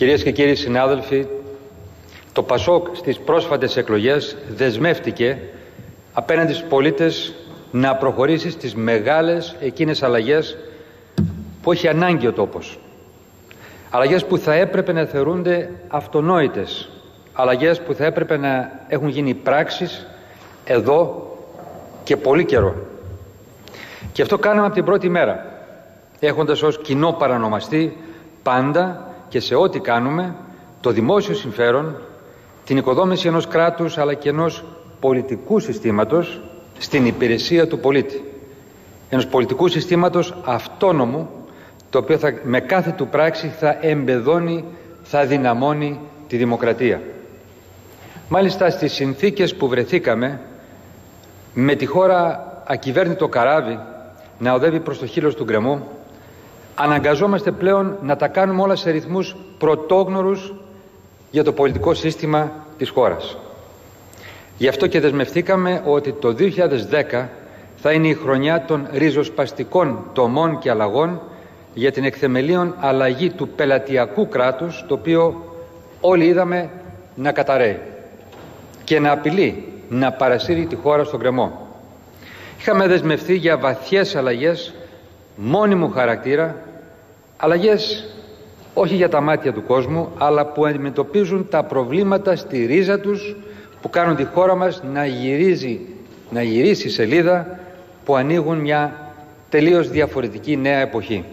Κυρίες και κύριοι συνάδελφοι, το ΠΑΣΟΚ στις πρόσφατες εκλογές δεσμεύτηκε απέναντι στους πολίτες να προχωρήσει στις μεγάλες εκείνες αλλαγές που έχει ανάγκη ο τόπος. Αλλαγές που θα έπρεπε να θεωρούνται αυτονόητες. Αλλαγές που θα έπρεπε να έχουν γίνει πράξεις εδώ και πολύ καιρό. Και αυτό κάναμε από την πρώτη μέρα, έχοντας ως κοινό παρανομαστή πάντα και σε ό,τι κάνουμε το δημόσιο συμφέρον, την οικοδόμηση ενός κράτους αλλά και ενός πολιτικού συστήματος στην υπηρεσία του πολίτη. Ενός πολιτικού συστήματος αυτόνομου το οποίο θα, με κάθε του πράξη θα εμπεδώνει, θα δυναμώνει τη δημοκρατία. Μάλιστα στις συνθήκες που βρεθήκαμε με τη χώρα ακυβέρνητο καράβι να οδεύει προς το χείλος του γκρεμού αναγκαζόμαστε πλέον να τα κάνουμε όλα σε ρυθμούς πρωτόγνωρους για το πολιτικό σύστημα της χώρας. Γι' αυτό και δεσμευτήκαμε ότι το 2010 θα είναι η χρονιά των ριζοσπαστικών τομών και αλλαγών για την εκθεμελίων αλλαγή του πελατειακού κράτους το οποίο όλοι είδαμε να καταραίει και να απειλεί να παρασύρει τη χώρα στον κρεμό. Είχαμε δεσμευτεί για βαθιές αλλαγές μόνιμου χαρακτήρα, αλλαγές όχι για τα μάτια του κόσμου, αλλά που αντιμετωπίζουν τα προβλήματα στη ρίζα τους που κάνουν τη χώρα μας να γυρίζει, να γυρίσει σελίδα που ανοίγουν μια τελείως διαφορετική νέα εποχή.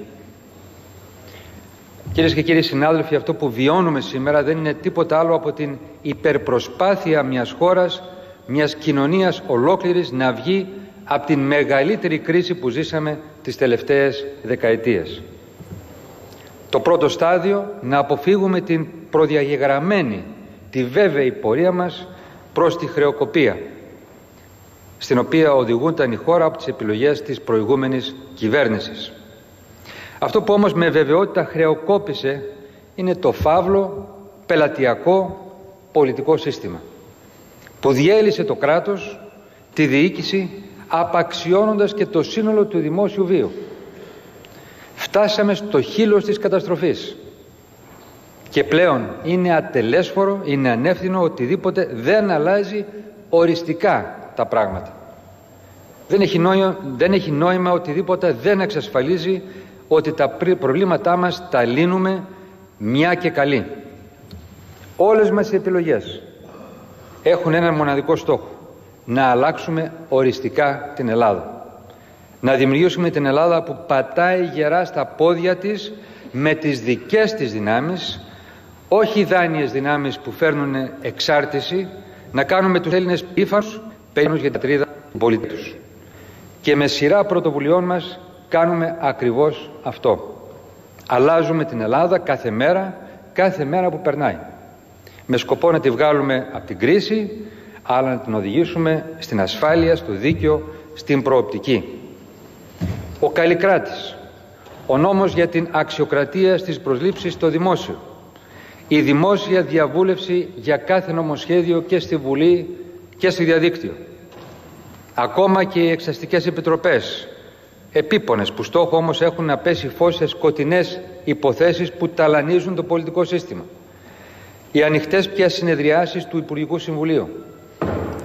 Κυρίες και κύριοι συνάδελφοι, αυτό που βιώνουμε σήμερα δεν είναι τίποτα άλλο από την υπερπροσπάθεια μιας χώρας, μιας κοινωνίας ολόκληρης να βγει από την μεγαλύτερη κρίση που ζήσαμε τις τελευταίες δεκαετίες. Το πρώτο στάδιο να αποφύγουμε την προδιαγεγραμμένη, τη βέβαιη πορεία μας προς τη χρεοκοπία, στην οποία οδηγούνταν η χώρα από τις επιλογές της προηγούμενης κυβέρνησης. Αυτό που όμως με βεβαιότητα χρεοκόπησε είναι το φαύλο, πελατειακό, πολιτικό σύστημα που διέλυσε το κράτος, τη διοίκηση, απαξιώνοντας και το σύνολο του δημόσιου βίου. Φτάσαμε στο χείλος της καταστροφής και πλέον είναι ατελέσφορο, είναι ανεύθυνο οτιδήποτε δεν αλλάζει οριστικά τα πράγματα. Δεν έχει νόημα, δεν έχει νόημα οτιδήποτε δεν εξασφαλίζει ότι τα προβλήματά μας τα λύνουμε μια και καλή. Όλες μας οι επιλογές έχουν έναν μοναδικό στόχο. Να αλλάξουμε οριστικά την Ελλάδα. Να δημιουργήσουμε την Ελλάδα που πατάει γερά στα πόδια της με τις δικές της δυνάμεις, όχι δάνειες δυνάμεις που φέρνουν εξάρτηση, να κάνουμε τους Έλληνες πίφαρους, παίρνουν για την πατρίδα του πολίτη τους. Και με σειρά πρωτοβουλειών μας κάνουμε ακριβώς αυτό. Αλλάζουμε την Ελλάδα κάθε μέρα, κάθε μέρα που περνάει. Με σκοπό να τη βγάλουμε από την κρίση, αλλά να την οδηγήσουμε στην ασφάλεια, στο δίκαιο, στην προοπτική. Ο Καλλικράτης, ο νόμος για την αξιοκρατία στις προσλήψεις στο δημόσιο, η δημόσια διαβούλευση για κάθε νομοσχέδιο και στη Βουλή και στη διαδίκτυο, ακόμα και οι εξαστικές επιτροπές επίπονες που στόχο όμως έχουν να πέσει φως σε σκοτεινές υποθέσεις που ταλανίζουν το πολιτικό σύστημα. Οι ανοιχτές πια συνεδριάσεις του Υπουργικού Συμβουλίου.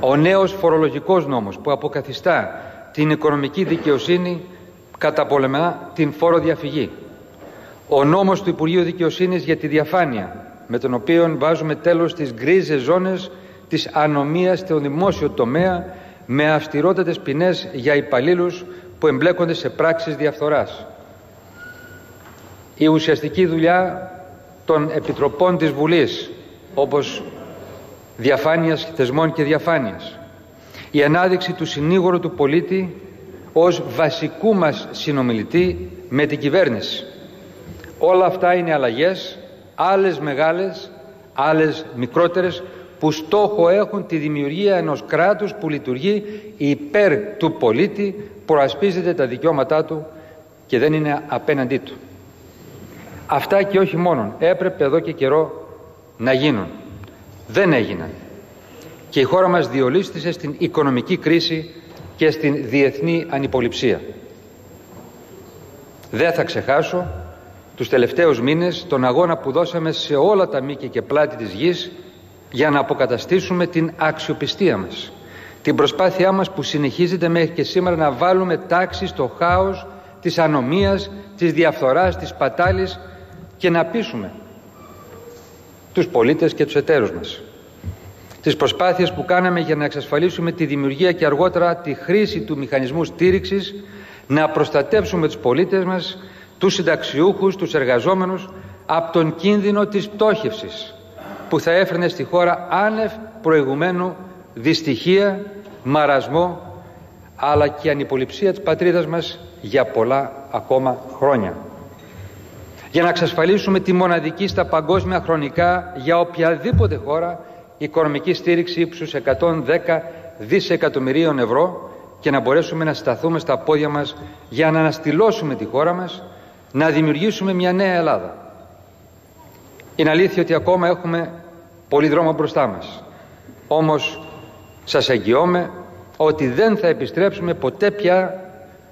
Ο νέος φορολογικός νόμος που αποκαθιστά την οικονομική δικαιοσύνη καταπολεμά την φόρο διαφυγή. Ο νόμος του Υπουργείου Δικαιοσύνης για τη διαφάνεια με τον οποίο βάζουμε τέλος στις γκρίζες ζώνες της ανομίας στο δημόσιο τομέα με αυστηρότατες ποινές για υπαλλήλους που εμπλέκονται σε πράξεις διαφθοράς. Η ουσιαστική δουλειά των επιτροπών της Βουλής, όπως διαφάνειας θεσμών και διαφάνειας. Η ανάδειξη του συνήγορου του πολίτη ως βασικού μας συνομιλητή με την κυβέρνηση. Όλα αυτά είναι αλλαγές, άλλες μεγάλες, άλλες μικρότερες, που στόχο έχουν τη δημιουργία ενός κράτους που λειτουργεί υπέρ του πολίτη, προασπίζεται τα δικαιώματά του και δεν είναι απέναντί του. Αυτά και όχι μόνον έπρεπε εδώ και καιρό να γίνουν. Δεν έγιναν. Και η χώρα μας διολίστησε στην οικονομική κρίση και στην διεθνή ανυποληψία. Δεν θα ξεχάσω τους τελευταίους μήνες τον αγώνα που δώσαμε σε όλα τα μήκη και πλάτη της γης για να αποκαταστήσουμε την αξιοπιστία μας. Την προσπάθειά μας που συνεχίζεται μέχρι και σήμερα να βάλουμε τάξη στο χάος της ανομίας, της διαφθοράς, της πατάλης και να πείσουμε τους πολίτες και τους εταίρους μας. Τις προσπάθειες που κάναμε για να εξασφαλίσουμε τη δημιουργία και αργότερα τη χρήση του μηχανισμού στήριξης, να προστατεύσουμε τους πολίτες μας, τους συνταξιούχους, τους εργαζόμενους από τον κίνδυνο της πτώχευσης που θα έφερνε στη χώρα άνευ προηγουμένου δυστυχία, μαρασμό αλλά και ανυποληψία της πατρίδας μας για πολλά ακόμα χρόνια. Για να εξασφαλίσουμε τη μοναδική στα παγκόσμια χρονικά για οποιαδήποτε χώρα οικονομική στήριξη ύψους 110 δισεκατομμυρίων ευρώ και να μπορέσουμε να σταθούμε στα πόδια μας για να αναστηλώσουμε τη χώρα μας, να δημιουργήσουμε μια νέα Ελλάδα. Είναι αλήθεια ότι ακόμα έχουμε πολύ δρόμο μπροστά μας. Όμως σας εγγυώμαι ότι δεν θα επιστρέψουμε ποτέ πια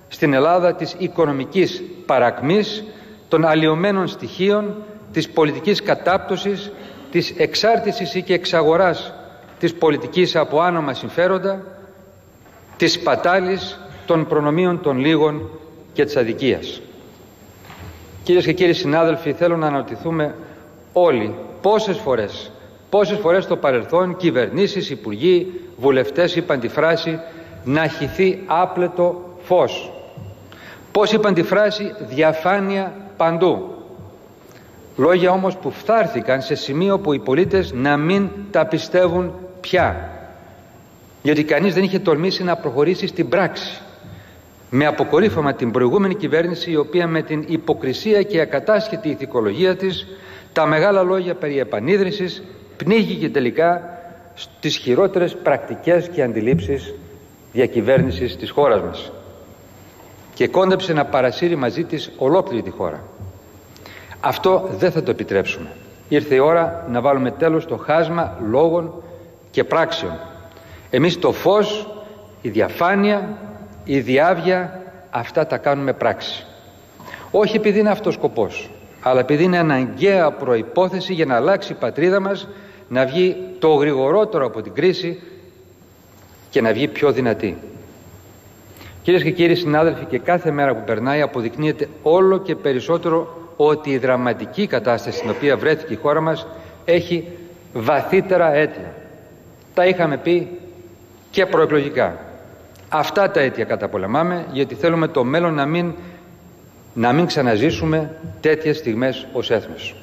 στην Ελλάδα της οικονομικής παρακμής, των αλλοιωμένων στοιχείων, της πολιτικής κατάπτωσης, της εξάρτησης ή και εξαγοράς της πολιτικής από άνομα συμφέροντα, της πατάλης των προνομίων των λίγων και της αδικίας. Κυρίες και κύριοι συνάδελφοι, θέλω να αναρωτηθούμε όλοι πόσες φορές, πόσες φορές στο παρελθόν κυβερνήσεις, υπουργοί, βουλευτές είπαν τη φράση να χυθεί άπλετο φως. Πώς είπαν τη φράση διαφάνεια παντού. Λόγια όμως που φθάρθηκαν σε σημείο που οι πολίτες να μην τα πιστεύουν πια. Γιατί κανείς δεν είχε τολμήσει να προχωρήσει στην πράξη. Με αποκορύφωμα την προηγούμενη κυβέρνηση η οποία με την υποκρισία και ακατάσχετη ηθικολογία της τα μεγάλα λόγια περί επανίδρυσης πνίγηκε τελικά στις χειρότερες πρακτικές και αντιλήψεις διακυβέρνησης της χώρας μας και κόντεψε να παρασύρει μαζί της ολόκληρη τη χώρα. Αυτό δεν θα το επιτρέψουμε. Ήρθε η ώρα να βάλουμε τέλος στο χάσμα λόγων και πράξεων. Εμείς το φως, η διαφάνεια, η διάβια, αυτά τα κάνουμε πράξη. Όχι επειδή είναι αυτός σκοπός, αλλά επειδή είναι αναγκαία προϋπόθεση για να αλλάξει η πατρίδα μας, να βγει το γρηγορότερο από την κρίση και να βγει πιο δυνατή. Κυρίες και κύριοι συνάδελφοι και κάθε μέρα που περνάει αποδεικνύεται όλο και περισσότερο ότι η δραματική κατάσταση στην οποία βρέθηκε η χώρα μας έχει βαθύτερα αίτια. Τα είχαμε πει και προεκλογικά. Αυτά τα αίτια καταπολεμάμε γιατί θέλουμε το μέλλον να μην, να μην ξαναζήσουμε τέτοιες στιγμές ως έθνος.